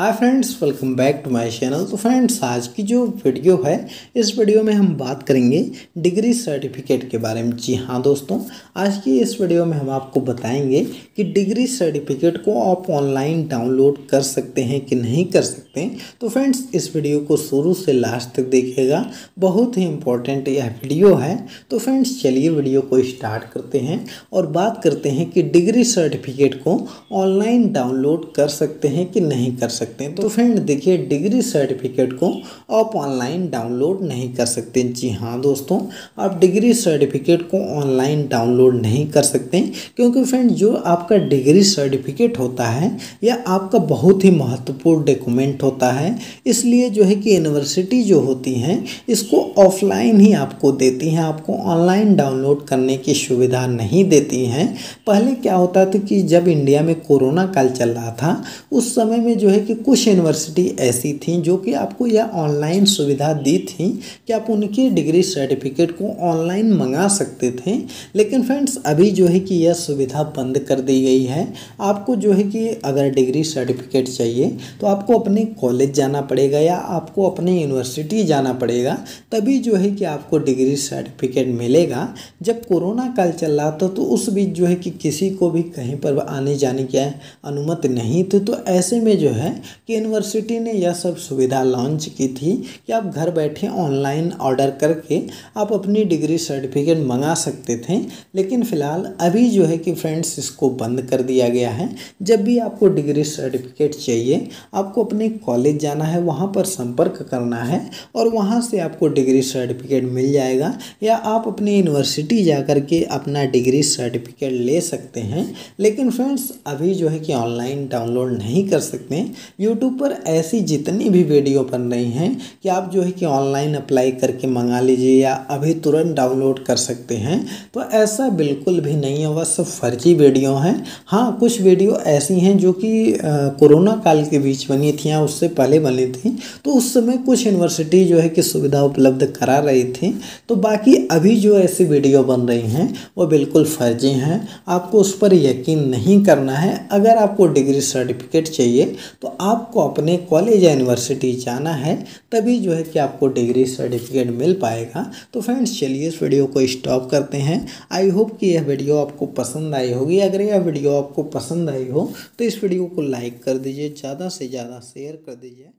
Hi friends welcome back to my channel तो friends आज की जो वीडियो है, इस वीडियो में हम बात करेंगे डिग्री सर्टिफिकेट के बारे में। जी हाँ दोस्तों, आज की इस वीडियो में हम आपको बताएँगे कि डिग्री सर्टिफिकेट को आप ऑनलाइन डाउनलोड कर सकते हैं कि नहीं कर सकते तो फ्रेंड्स इस वीडियो को शुरू से लास्ट तक देखिएगा। बहुत ही इम्पोर्टेंट यह वीडियो है। तो फ्रेंड्स चलिए वीडियो को स्टार्ट करते हैं और बात करते हैं कि डिग्री सर्टिफिकेट को ऑनलाइन डाउनलोड कर सकते हैं कि नहीं कर सकते। सकते हैं। तो फ्रेंड देखिए डिग्री सर्टिफिकेट को आप ऑनलाइन डाउनलोड नहीं कर सकते। जी हाँ दोस्तों, आप डिग्री सर्टिफिकेट को ऑनलाइन डाउनलोड नहीं कर सकते क्योंकि फ्रेंड जो आपका डिग्री सर्टिफिकेट होता है यह आपका बहुत ही महत्वपूर्ण डॉक्यूमेंट होता है, इसलिए जो है कि यूनिवर्सिटी जो होती हैं, इसको ऑफलाइन ही आपको देती हैं। आपको ऑनलाइन डाउनलोड करने की सुविधा नहीं देती हैं। पहले क्या होता था कि जब इंडिया में कोरोना काल चल रहा था, उस समय में जो है कि कुछ यूनिवर्सिटी ऐसी थी जो कि आपको यह ऑनलाइन सुविधा दी थी कि आप उनकी डिग्री सर्टिफिकेट को ऑनलाइन मंगा सकते थे। लेकिन फ्रेंड्स अभी जो है कि यह सुविधा बंद कर दी गई है। आपको जो है कि अगर डिग्री सर्टिफिकेट चाहिए तो आपको अपने कॉलेज जाना पड़ेगा या आपको अपने यूनिवर्सिटी जाना पड़ेगा। तभी जो है कि आपको डिग्री सर्टिफिकेट मिलेगा। जब कोरोना काल चल रहा था तो उस बीच जो है कि किसी को भी कहीं पर आने जाने की अनुमति नहीं थी। तो ऐसे में जो है कि यूनिवर्सिटी ने यह सब सुविधा लॉन्च की थी कि आप घर बैठे ऑनलाइन ऑर्डर करके आप अपनी डिग्री सर्टिफिकेट मंगा सकते थे। लेकिन फ़िलहाल अभी जो है कि फ्रेंड्स इसको बंद कर दिया गया है। जब भी आपको डिग्री सर्टिफिकेट चाहिए, आपको अपने कॉलेज जाना है, वहाँ पर संपर्क करना है और वहाँ से आपको डिग्री सर्टिफिकेट मिल जाएगा या आप अपनी यूनिवर्सिटी जा के अपना डिग्री सर्टिफिकेट ले सकते हैं। लेकिन फ्रेंड्स अभी जो है कि ऑनलाइन डाउनलोड नहीं कर सकते। यूट्यूब पर ऐसी जितनी भी वीडियो बन रही हैं कि आप जो है कि ऑनलाइन अप्लाई करके मंगा लीजिए या अभी तुरंत डाउनलोड कर सकते हैं तो ऐसा बिल्कुल भी नहीं है। वह सब फर्जी वीडियो हैं। हाँ कुछ वीडियो ऐसी हैं जो कि कोरोना काल के बीच बनी थी या उससे पहले बनी थी तो उस समय कुछ यूनिवर्सिटी जो है कि सुविधा उपलब्ध करा रही थी तो बाकी अभी जो ऐसी वीडियो बन रही हैं, वो बिल्कुल फर्जी हैं। आपको उस पर यकीन नहीं करना है। अगर आपको डिग्री सर्टिफिकेट चाहिए तो आपको अपने कॉलेज या यूनिवर्सिटी जाना है, तभी जो है कि आपको डिग्री सर्टिफिकेट मिल पाएगा। तो फ्रेंड्स चलिए इस वीडियो को स्टॉप करते हैं। आई होप कि यह वीडियो आपको पसंद आई होगी। अगर यह वीडियो आपको पसंद आई हो तो इस वीडियो को लाइक कर दीजिए, ज़्यादा से ज़्यादा शेयर कर दीजिए।